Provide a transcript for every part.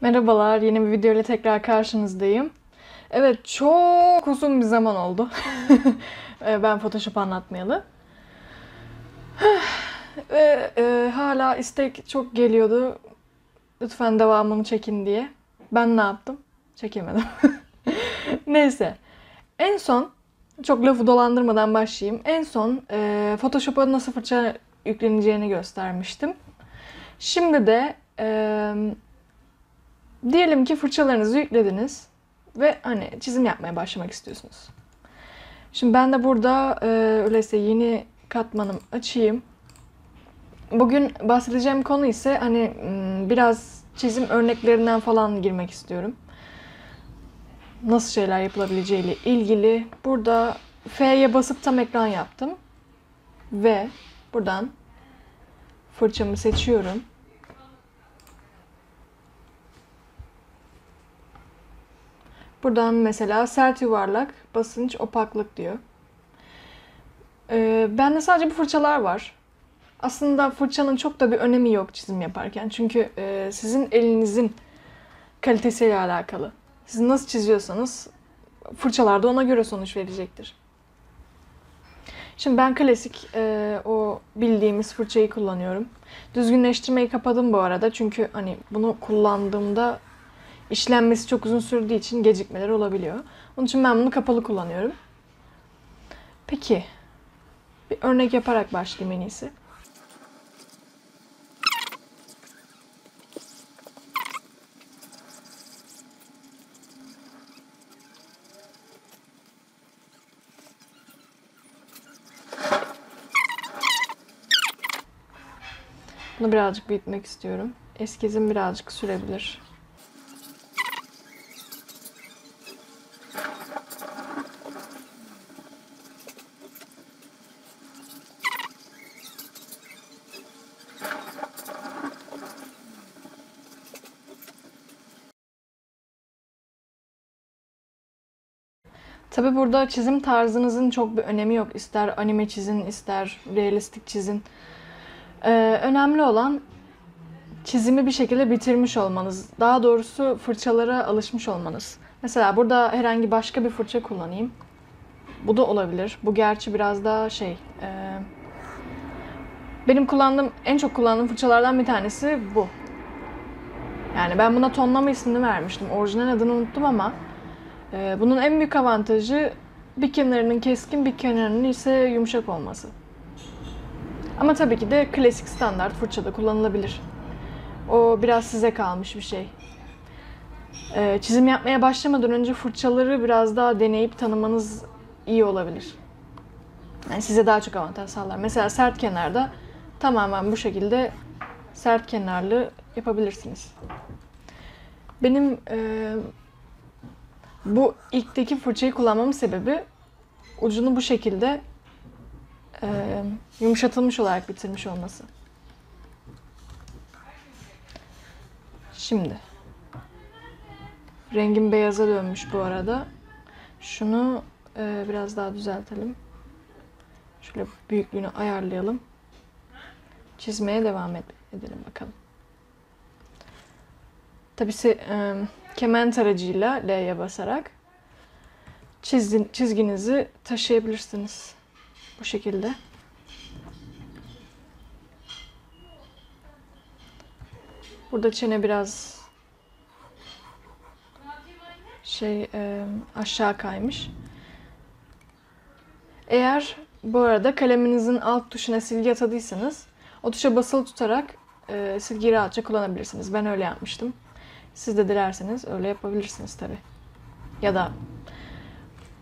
Merhabalar, yeni bir video ile tekrar karşınızdayım. Evet, çok uzun bir zaman oldu. Ee, ben Photoshop anlatmayalı. Ve e, hala istek çok geliyordu. Lütfen devamını çekin diye. Ben ne yaptım? Çekemedim. Neyse. En son, çok lafı dolandırmadan başlayayım. En son e, Photoshop'a nasıl fırça yükleneceğini göstermiştim. Şimdi de e, diyelim ki fırçalarınızı yüklediniz ve hani çizim yapmaya başlamak istiyorsunuz. Şimdi ben de burada e, öyleyse yeni katmanım açayım. Bugün bahsedeceğim konu ise hani m, biraz çizim örneklerinden falan girmek istiyorum. Nasıl şeyler yapılabileceğiyle ilgili. Burada F'ye basıp tam ekran yaptım. Ve buradan fırçamı seçiyorum. Buradan mesela sert yuvarlak, basınç, opaklık diyor. Ee, bende sadece bu fırçalar var. Aslında fırçanın çok da bir önemi yok çizim yaparken. Çünkü e, sizin elinizin kalitesiyle alakalı. Siz nasıl çiziyorsanız fırçalar da ona göre sonuç verecektir. Şimdi ben klasik e, o bildiğimiz fırçayı kullanıyorum. Düzgünleştirmeyi kapadım bu arada. Çünkü hani bunu kullandığımda işlenmesi çok uzun sürdüğü için gecikmeler olabiliyor. Onun için ben bunu kapalı kullanıyorum. Peki, bir örnek yaparak başlayayım en iyisi. Bunu birazcık büyütmek istiyorum. Eskizim birazcık sürebilir. Tabi burada çizim tarzınızın çok bir önemi yok. İster anime çizin, ister realistik çizin. Ee, önemli olan çizimi bir şekilde bitirmiş olmanız. Daha doğrusu fırçalara alışmış olmanız. Mesela burada herhangi başka bir fırça kullanayım. Bu da olabilir. Bu gerçi biraz daha şey... E, benim kullandığım, en çok kullandığım fırçalardan bir tanesi bu. Yani ben buna tonlama ismini vermiştim. Orijinal adını unuttum ama bunun en büyük avantajı bir kenarının keskin, bir kenarının ise yumuşak olması. Ama tabii ki de klasik standart fırçada kullanılabilir. O biraz size kalmış bir şey. Ee, çizim yapmaya başlamadan önce fırçaları biraz daha deneyip tanımanız iyi olabilir. Yani size daha çok avantaj sağlar. Mesela sert kenarda tamamen bu şekilde sert kenarlı yapabilirsiniz. Benim e, bu ilkteki fırçayı kullanmamın sebebi ucunu bu şekilde e, yumuşatılmış olarak bitirmiş olması. Şimdi rengim beyaza dönmüş bu arada. Şunu e, biraz daha düzeltelim. Şöyle büyüklüğünü ayarlayalım. Çizmeye devam ed- edelim bakalım. Tabi e, kemen taracıyla L'ye basarak çizgin, çizginizi taşıyabilirsiniz. Bu şekilde. Burada çene biraz şey e, aşağı kaymış. Eğer bu arada kaleminizin alt tuşuna silgi atadıysanız o tuşa basılı tutarak e, silgiyi rahatça kullanabilirsiniz. Ben öyle yapmıştım. Siz de dilerseniz öyle yapabilirsiniz tabi. Ya da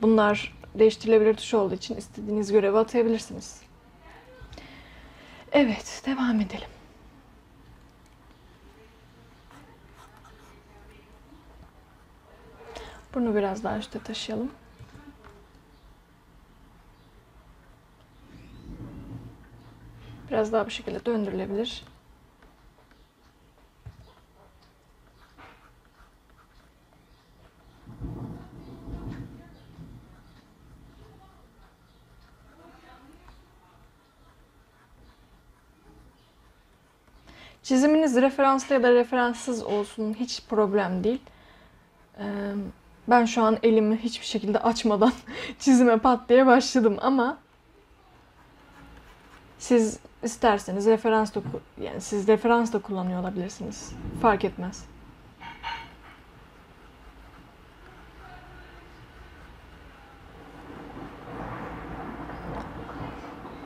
bunlar değiştirilebilir tuş olduğu için istediğiniz görevi atayabilirsiniz. Evet, devam edelim. Bunu biraz daha üstte taşıyalım. Biraz daha bu şekilde döndürülebilir. Çiziminiz referanslı ya da referanssız olsun hiç problem değil. Ben şu an elimi hiçbir şekilde açmadan çizime pat diye başladım ama siz isterseniz referans da yani siz referans da kullanıyor olabilirsiniz. Fark etmez.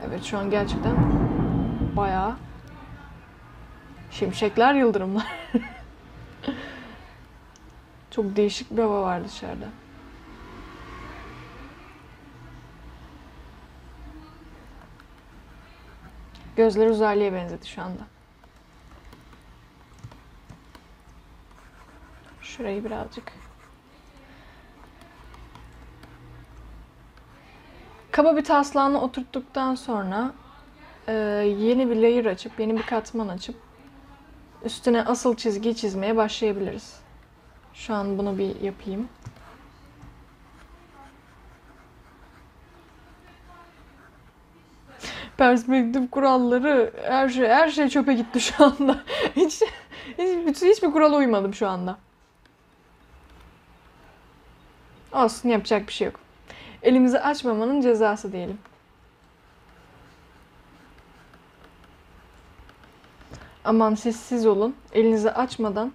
Evet şu an gerçekten bayağı şimşekler, yıldırımlar. Çok değişik bir hava var dışarıda. Gözler uzaylıya benzedi şu anda. Şurayı birazcık. Kaba bir taslağını oturttuktan sonra e, yeni bir layer açıp, yeni bir katman açıp üstüne asıl çizgiyi çizmeye başlayabiliriz. Şu an bunu bir yapayım. Perspektif kuralları her şey her şey çöpe gitti şu anda. Hiç hiç hiçbir kurala uymadım şu anda. Olsun yapacak bir şey yok. Elimizi açmamanın cezası diyelim. Aman sessiz olun. Elinizi açmadan,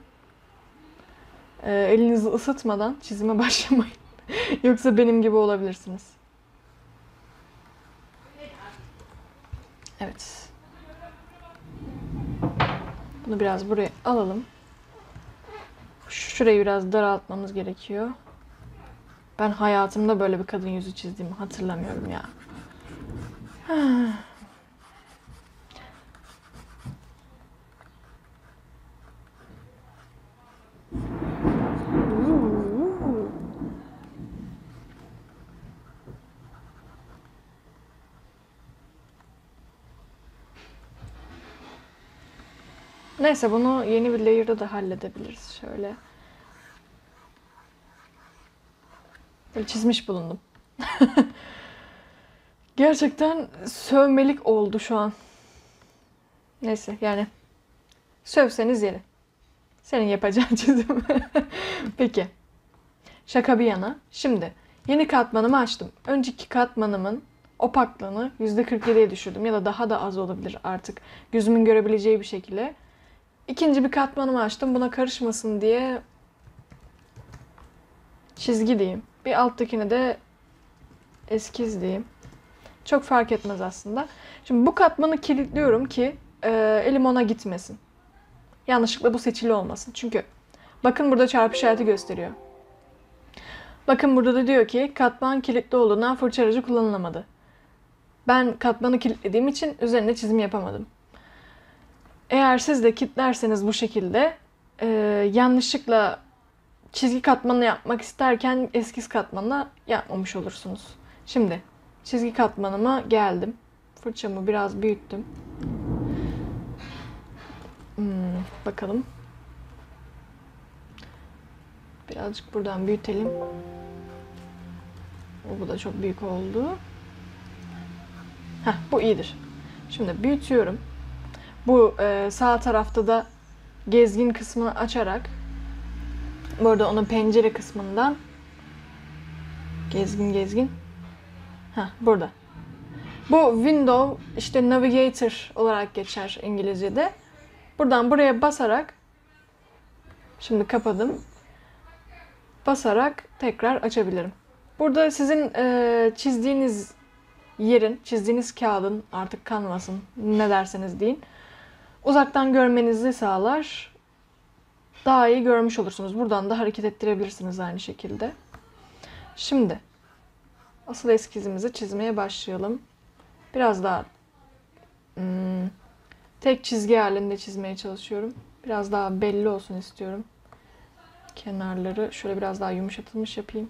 e, elinizi ısıtmadan çizime başlamayın. Yoksa benim gibi olabilirsiniz. Evet. Bunu biraz buraya alalım. Şurayı biraz daraltmamız gerekiyor. Ben hayatımda böyle bir kadın yüzü çizdiğimi hatırlamıyorum ya. Neyse bunu yeni bir layer'da da halledebiliriz. Şöyle. Böyle çizmiş bulundum. Gerçekten sövmelik oldu şu an. Neyse yani sövseniz yeri. Senin yapacağın çizim. Peki. Şaka bir yana. Şimdi yeni katmanımı açtım. Önceki katmanımın opaklığını %47'ye düşürdüm ya da daha da az olabilir artık. Gözümün görebileceği bir şekilde. İkinci bir katmanımı açtım. Buna karışmasın diye çizgi diyeyim. Bir alttakine de eskiz diyeyim. Çok fark etmez aslında. Şimdi bu katmanı kilitliyorum ki e, elim ona gitmesin. Yanlışlıkla bu seçili olmasın. Çünkü bakın burada çarpı işareti gösteriyor. Bakın burada da diyor ki katman kilitli olduğundan fırça aracı kullanılamadı. Ben katmanı kilitlediğim için üzerine çizim yapamadım. Eğer siz de kilitlerseniz bu şekilde e, yanlışlıkla çizgi katmanı yapmak isterken eskiz katmanı yapmamış olursunuz. Şimdi çizgi katmanıma geldim. Fırçamı biraz büyüttüm. Hmm, bakalım. Birazcık buradan büyütelim. Bu da çok büyük oldu. Heh, bu iyidir. Şimdi büyütüyorum. Bu e, sağ tarafta da gezgin kısmını açarak bu arada onun pencere kısmından gezgin gezgin ha burada. Bu window işte navigator olarak geçer İngilizce'de. Buradan buraya basarak şimdi kapadım. Basarak tekrar açabilirim. Burada sizin e, çizdiğiniz yerin, çizdiğiniz kağıdın artık kanvasın ne derseniz deyin. Uzaktan görmenizi sağlar daha iyi görmüş olursunuz. Buradan da hareket ettirebilirsiniz aynı şekilde. Şimdi asıl eskizimizi çizmeye başlayalım. Biraz daha hmm, tek çizgi halinde çizmeye çalışıyorum. Biraz daha belli olsun istiyorum. Kenarları şöyle biraz daha yumuşatılmış yapayım.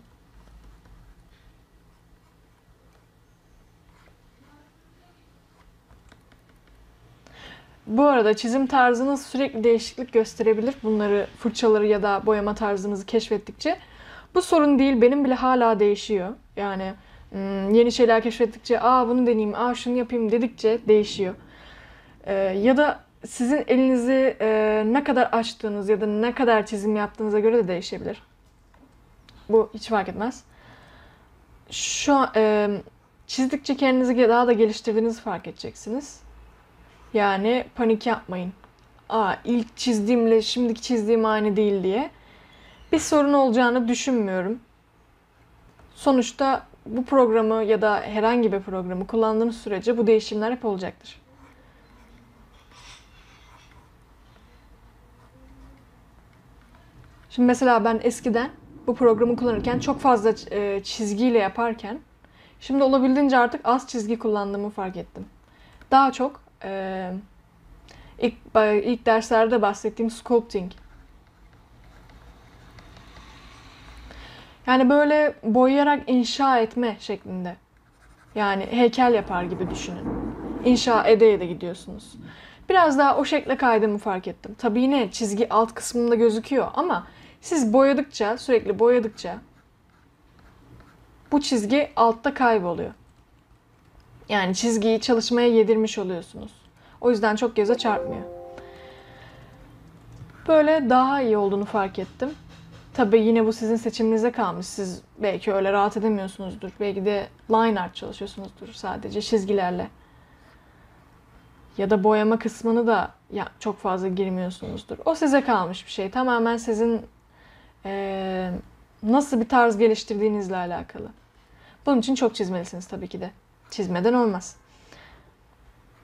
Bu arada çizim tarzınız sürekli değişiklik gösterebilir. Bunları fırçaları ya da boyama tarzınızı keşfettikçe. Bu sorun değil. Benim bile hala değişiyor. Yani hmm, yeni şeyler keşfettikçe aa bunu deneyeyim, aa şunu yapayım dedikçe değişiyor. Ee, ya da sizin elinizi e, ne kadar açtığınız ya da ne kadar çizim yaptığınıza göre de değişebilir. Bu hiç fark etmez. Şu an e, çizdikçe kendinizi daha da geliştirdiğinizi fark edeceksiniz. Yani panik yapmayın. Aa ilk çizdiğimle şimdiki çizdiğim aynı değil diye. Bir sorun olacağını düşünmüyorum. Sonuçta bu programı ya da herhangi bir programı kullandığınız sürece bu değişimler hep olacaktır. Şimdi mesela ben eskiden bu programı kullanırken çok fazla e, çizgiyle yaparken şimdi olabildiğince artık az çizgi kullandığımı fark ettim. Daha çok e, ilk, ilk derslerde bahsettiğim sculpting. Yani böyle boyayarak inşa etme şeklinde. Yani heykel yapar gibi düşünün. İnşa ede ede gidiyorsunuz. Biraz daha o şekle kaydığımı fark ettim. Tabii yine çizgi alt kısmında gözüküyor ama siz boyadıkça, sürekli boyadıkça bu çizgi altta kayboluyor. Yani çizgiyi çalışmaya yedirmiş oluyorsunuz. O yüzden çok göze çarpmıyor. Böyle daha iyi olduğunu fark ettim. Tabii yine bu sizin seçiminize kalmış. Siz belki öyle rahat edemiyorsunuzdur. Belki de line art çalışıyorsunuzdur sadece çizgilerle. Ya da boyama kısmını da ya çok fazla girmiyorsunuzdur. O size kalmış bir şey. Tamamen sizin e, nasıl bir tarz geliştirdiğinizle alakalı. Bunun için çok çizmelisiniz tabii ki de. Çizmeden olmaz.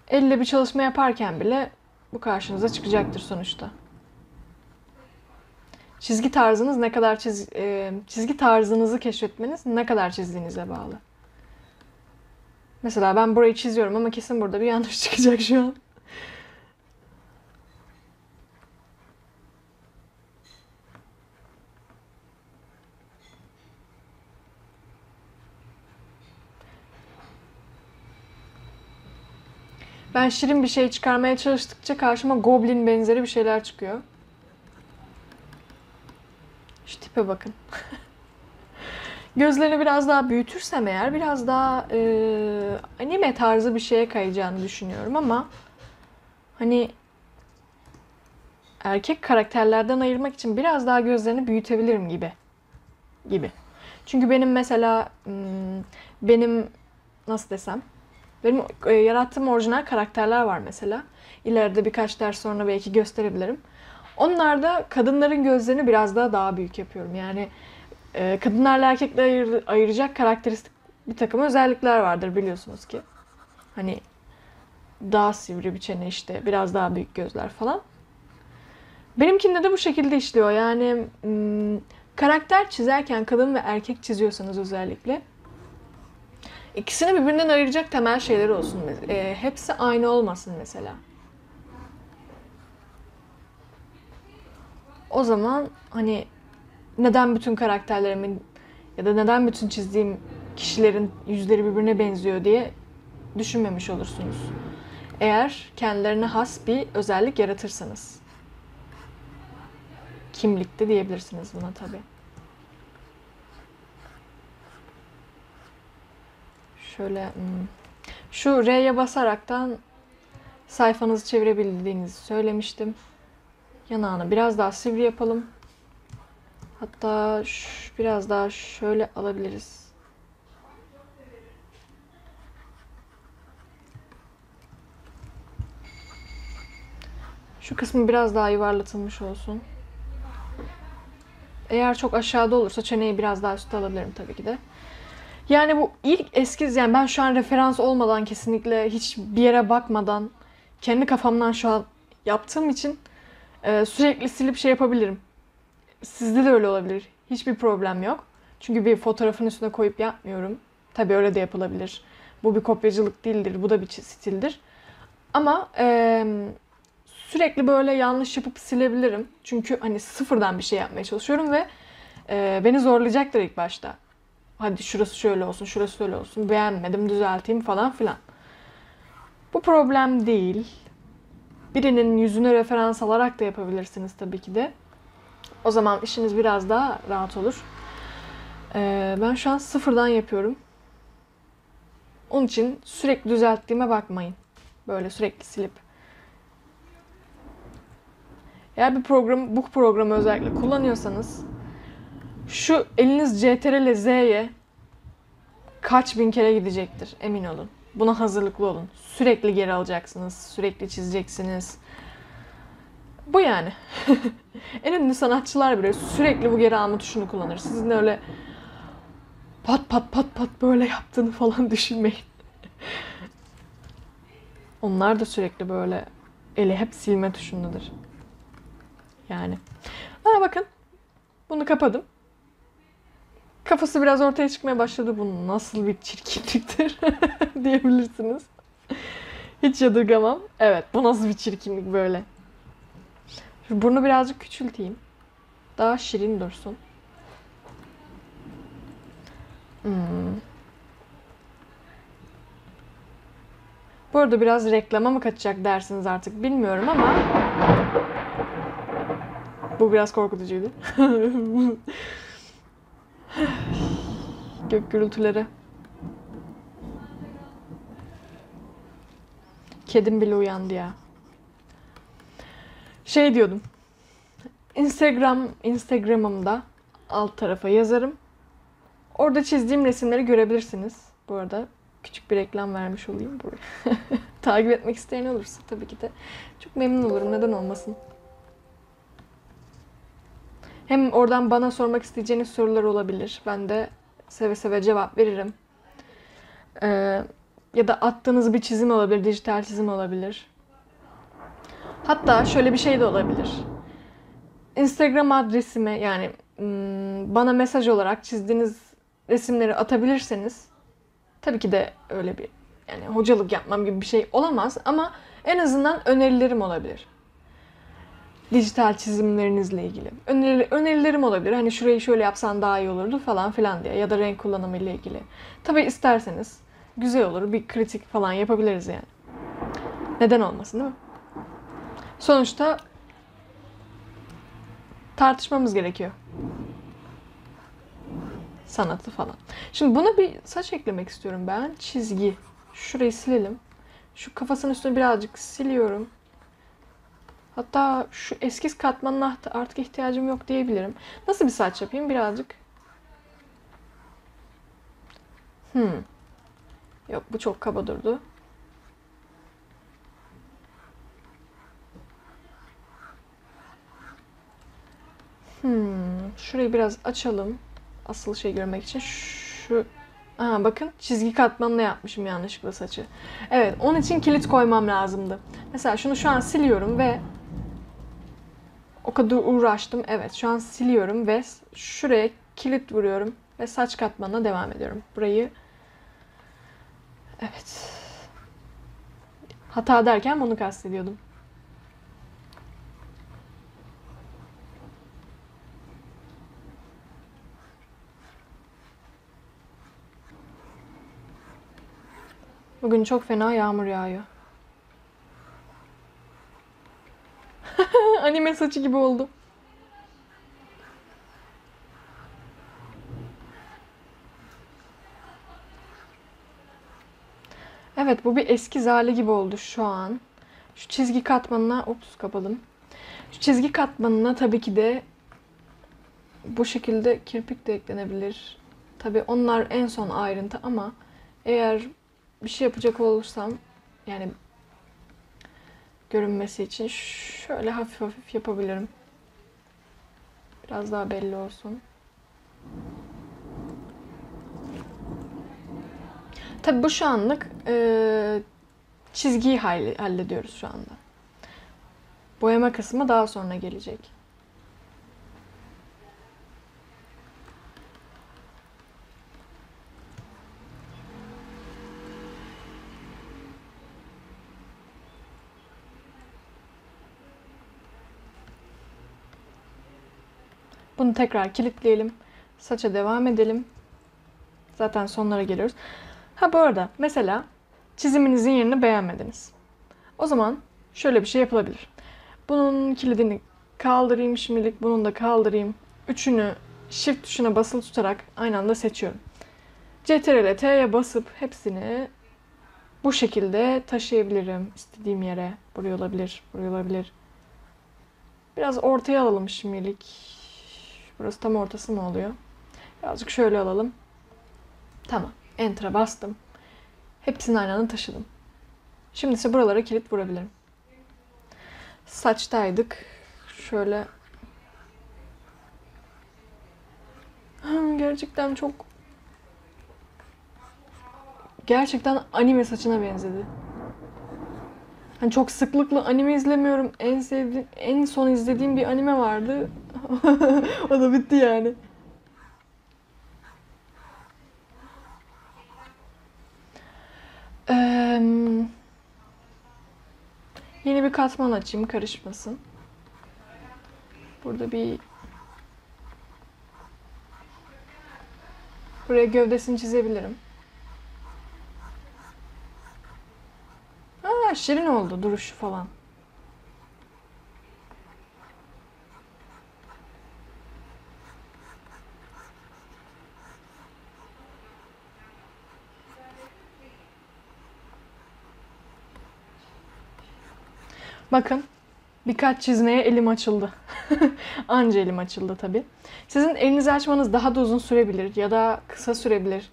Elle bir çalışma yaparken bile bu karşınıza çıkacaktır sonuçta. Çizgi tarzınız ne kadar çiz, e, çizgi tarzınızı keşfetmeniz ne kadar çizdiğinize bağlı. Mesela ben burayı çiziyorum ama kesin burada bir yanlış çıkacak şu an. Ben şirin bir şey çıkarmaya çalıştıkça karşıma goblin benzeri bir şeyler çıkıyor. Şu tipe bakın. Gözlerini biraz daha büyütürsem eğer biraz daha e, anime tarzı bir şeye kayacağını düşünüyorum ama hani erkek karakterlerden ayırmak için biraz daha gözlerini büyütebilirim gibi. Gibi. Çünkü benim mesela benim nasıl desem benim e, yarattığım orijinal karakterler var mesela. İleride birkaç ders sonra belki gösterebilirim. Onlarda kadınların gözlerini biraz daha daha büyük yapıyorum. Yani e, kadınlarla erkekle ayır, ayıracak karakteristik bir takım özellikler vardır biliyorsunuz ki. Hani daha sivri bir çene işte, biraz daha büyük gözler falan. Benimkinde de bu şekilde işliyor. Yani karakter çizerken kadın ve erkek çiziyorsanız özellikle ikisini birbirinden ayıracak temel şeyler olsun. E, hepsi aynı olmasın mesela. O zaman hani neden bütün karakterlerimin ya da neden bütün çizdiğim kişilerin yüzleri birbirine benziyor diye düşünmemiş olursunuz. Eğer kendilerine has bir özellik yaratırsanız. Kimlikte diyebilirsiniz buna tabi. Şöyle hmm, şu R'ye basaraktan sayfanızı çevirebildiğinizi söylemiştim. Yanağını biraz daha sivri yapalım. Hatta biraz daha şöyle alabiliriz. Şu kısmı biraz daha yuvarlatılmış olsun. Eğer çok aşağıda olursa çeneyi biraz daha üstte alabilirim tabii ki de. Yani bu ilk eskiz yani ben şu an referans olmadan kesinlikle hiç bir yere bakmadan kendi kafamdan şu an yaptığım için e, sürekli silip şey yapabilirim. Sizde de öyle olabilir. Hiçbir problem yok. Çünkü bir fotoğrafın üstüne koyup yapmıyorum. Tabii öyle de yapılabilir. Bu bir kopyacılık değildir. Bu da bir stildir. Ama e, sürekli böyle yanlış yapıp silebilirim. Çünkü hani sıfırdan bir şey yapmaya çalışıyorum ve e, beni zorlayacaktır ilk başta. Hadi şurası şöyle olsun, şurası şöyle olsun. Beğenmedim, düzelteyim falan filan. Bu problem değil. Birinin yüzüne referans alarak da yapabilirsiniz tabii ki de. O zaman işiniz biraz daha rahat olur. Ee, ben şu an sıfırdan yapıyorum. Onun için sürekli düzelttiğime bakmayın. Böyle sürekli silip Eğer bir program, bu programı özellikle kullanıyorsanız şu eliniz CTRL Z'ye kaç bin kere gidecektir emin olun. Buna hazırlıklı olun. Sürekli geri alacaksınız, sürekli çizeceksiniz. Bu yani. en ünlü sanatçılar bile sürekli bu geri alma tuşunu kullanır. Sizin de öyle pat pat pat pat böyle yaptığını falan düşünmeyin. Onlar da sürekli böyle eli hep silme tuşundadır. Yani. Ha bakın. Bunu kapadım. Kafası biraz ortaya çıkmaya başladı. Bu nasıl bir çirkinliktir diyebilirsiniz. Hiç yadırgamam. Evet bu nasıl bir çirkinlik böyle. Şu burnu birazcık küçülteyim. Daha şirin dursun. Hmm. Bu arada biraz reklama mı kaçacak dersiniz artık bilmiyorum ama bu biraz korkutucuydu. Gök gürültüleri. Kedim bile uyandı ya. Şey diyordum. Instagram, Instagram'ımda alt tarafa yazarım. Orada çizdiğim resimleri görebilirsiniz. Bu arada küçük bir reklam vermiş olayım buraya. Takip etmek isteyen olursa tabii ki de çok memnun olurum. Neden olmasın? Hem oradan bana sormak isteyeceğiniz sorular olabilir. Ben de seve seve cevap veririm. Ee, ya da attığınız bir çizim olabilir, dijital çizim olabilir. Hatta şöyle bir şey de olabilir. Instagram adresime yani hmm, bana mesaj olarak çizdiğiniz resimleri atabilirseniz tabii ki de öyle bir yani hocalık yapmam gibi bir şey olamaz ama en azından önerilerim olabilir. Dijital çizimlerinizle ilgili. Öneri, önerilerim olabilir. Hani şurayı şöyle yapsan daha iyi olurdu falan filan diye ya da renk kullanımı ile ilgili. Tabii isterseniz güzel olur. Bir kritik falan yapabiliriz yani. Neden olmasın değil mi? Sonuçta tartışmamız gerekiyor. Sanatı falan. Şimdi buna bir saç eklemek istiyorum ben. Çizgi. Şurayı silelim. Şu kafasının üstüne birazcık siliyorum. Hatta şu eskiz katmanına artık ihtiyacım yok diyebilirim. Nasıl bir saç yapayım? Birazcık. Hmm. Yok bu çok kaba durdu. Hmm. Şurayı biraz açalım. Asıl şey görmek için. Şu Aha, bakın çizgi katmanına yapmışım yanlışlıkla saçı. Evet onun için kilit koymam lazımdı. Mesela şunu şu an siliyorum ve o kadar uğraştım. Evet şu an siliyorum ve şuraya kilit vuruyorum ve saç katmanına devam ediyorum. Burayı Evet. Hata derken bunu kastediyordum. Bugün çok fena yağmur yağıyor. Anime saçı gibi oldu. Evet bu bir eski hali gibi oldu şu an. Şu çizgi katmanına, ups kapadım. Şu çizgi katmanına tabii ki de bu şekilde kirpik de eklenebilir. Tabii onlar en son ayrıntı ama eğer bir şey yapacak olursam yani görünmesi için şöyle hafif hafif yapabilirim. Biraz daha belli olsun. Tabi bu şu anlık e, çizgiyi hallediyoruz şu anda. Boyama kısmı daha sonra gelecek. Bunu tekrar kilitleyelim. Saça devam edelim. Zaten sonlara geliyoruz. Ha bu arada mesela çiziminizin yerini beğenmediniz. O zaman şöyle bir şey yapılabilir. Bunun kilidini kaldırayım şimdilik. Bunun da kaldırayım. Üçünü shift tuşuna basılı tutarak aynı anda seçiyorum. CTRL T'ye basıp hepsini bu şekilde taşıyabilirim istediğim yere. Buraya olabilir, buraya olabilir. Biraz ortaya alalım şimdilik. Burası tam ortası mı oluyor? Birazcık şöyle alalım. Tamam. Enter'a bastım. Hepsini aynı anda taşıdım. Şimdi ise buralara kilit vurabilirim. Saçtaydık. Şöyle Gerçekten çok gerçekten anime saçına benzedi. Hani çok sıklıkla anime izlemiyorum. En sevdiğim, en son izlediğim bir anime vardı. o da bitti yani. Ee, yeni bir katman açayım karışmasın. Burada bir Buraya gövdesini çizebilirim. Aa, şirin oldu duruşu falan. Bakın birkaç çizmeye elim açıldı. Anca elim açıldı tabii. Sizin elinizi açmanız daha da uzun sürebilir ya da kısa sürebilir.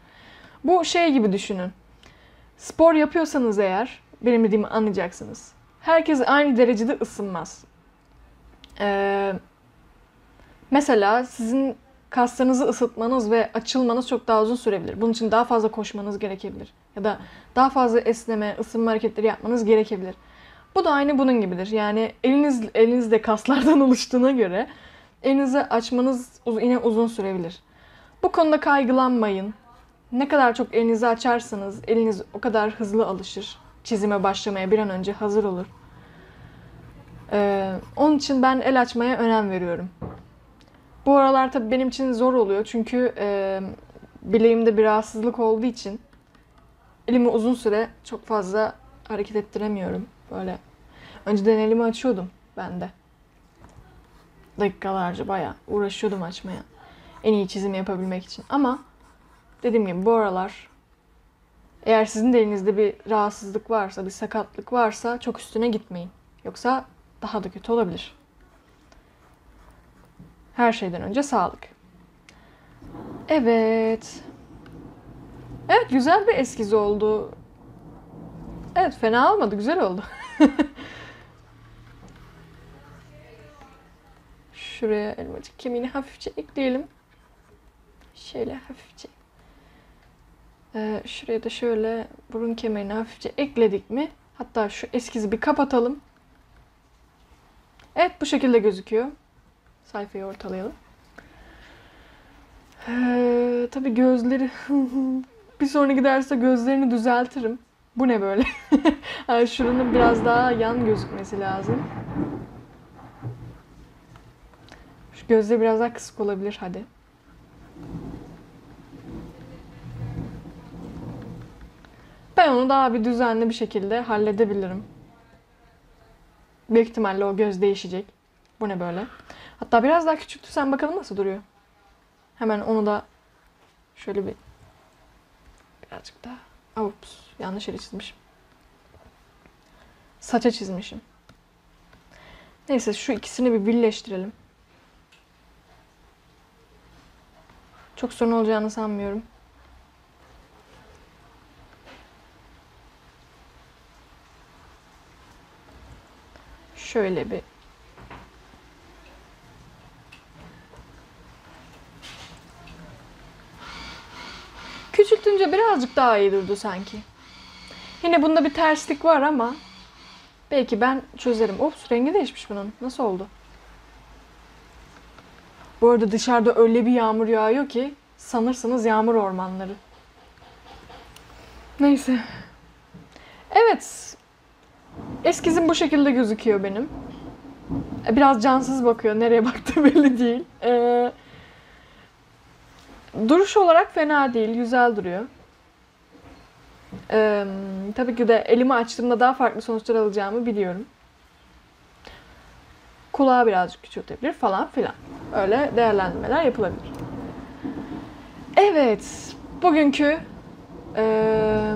Bu şey gibi düşünün. Spor yapıyorsanız eğer, benim dediğimi anlayacaksınız. Herkes aynı derecede ısınmaz. Ee, mesela sizin kaslarınızı ısıtmanız ve açılmanız çok daha uzun sürebilir. Bunun için daha fazla koşmanız gerekebilir. Ya da daha fazla esneme, ısınma hareketleri yapmanız gerekebilir. Bu da aynı bunun gibidir. Yani eliniz elinizde kaslardan oluştuğuna göre elinizi açmanız yine uzun sürebilir. Bu konuda kaygılanmayın. Ne kadar çok elinizi açarsanız eliniz o kadar hızlı alışır. Çizime başlamaya bir an önce hazır olur. Ee, onun için ben el açmaya önem veriyorum. Bu aralar tabii benim için zor oluyor çünkü e, bileğimde bir rahatsızlık olduğu için elimi uzun süre çok fazla hareket ettiremiyorum. Böyle önceden elimi açıyordum ben de. Dakikalarca bayağı uğraşıyordum açmaya. En iyi çizim yapabilmek için. Ama dediğim gibi bu aralar eğer sizin de elinizde bir rahatsızlık varsa, bir sakatlık varsa çok üstüne gitmeyin. Yoksa daha da kötü olabilir. Her şeyden önce sağlık. Evet. Evet güzel bir eskiz oldu. Evet fena olmadı. Güzel oldu. Şuraya elmacık kemiğini hafifçe ekleyelim. Şöyle hafifçe. Ee, şuraya da şöyle burun kemerini hafifçe ekledik mi? Hatta şu eskizi bir kapatalım. Evet bu şekilde gözüküyor. Sayfayı ortalayalım. Ee, tabii gözleri bir sonraki derste gözlerini düzeltirim. Bu ne böyle? yani şuranın biraz daha yan gözükmesi lazım. Gözde biraz daha kısık olabilir hadi. Ben onu daha bir düzenli bir şekilde halledebilirim. Büyük ihtimalle o göz değişecek. Bu ne böyle? Hatta biraz daha küçültürsen bakalım nasıl duruyor. Hemen onu da şöyle bir birazcık daha. Ups, yanlış yere çizmişim. Saça çizmişim. Neyse şu ikisini bir birleştirelim. Çok sorun olacağını sanmıyorum. Şöyle bir Küçültünce birazcık daha iyi durdu sanki. Yine bunda bir terslik var ama belki ben çözerim. Ops rengi değişmiş bunun. Nasıl oldu? Bu arada dışarıda öyle bir yağmur yağıyor ki sanırsınız yağmur ormanları. Neyse. Evet. Eskizim bu şekilde gözüküyor benim. E, biraz cansız bakıyor. Nereye baktı belli değil. Ee, duruş olarak fena değil. Güzel duruyor. Ee, tabii ki de elimi açtığımda daha farklı sonuçlar alacağımı biliyorum. Kulağı birazcık küçültebilir falan filan. Öyle değerlendirmeler yapılabilir. Evet, bugünkü e,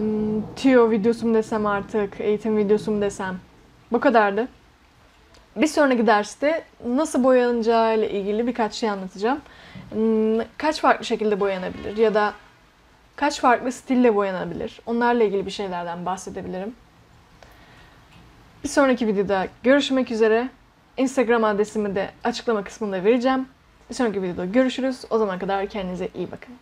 TÜYO videosu mu desem artık, eğitim videosu mu desem bu kadardı. Bir sonraki derste nasıl boyanacağı ile ilgili birkaç şey anlatacağım. Hmm, Kaç farklı şekilde boyanabilir ya da kaç farklı stille boyanabilir? Onlarla ilgili bir şeylerden bahsedebilirim. Bir sonraki videoda görüşmek üzere. Instagram adresimi de açıklama kısmında vereceğim. Bir sonraki videoda görüşürüz. O zamana kadar kendinize iyi bakın.